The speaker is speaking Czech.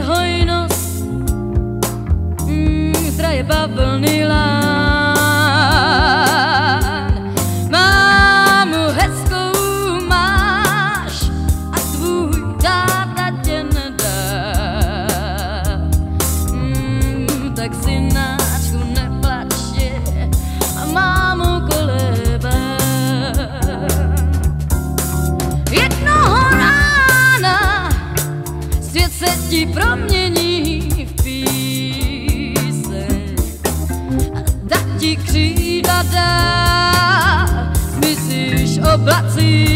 hoynos mm traye bubble starosti promění v píseň a dá ti křídla dá, myslíš oblací.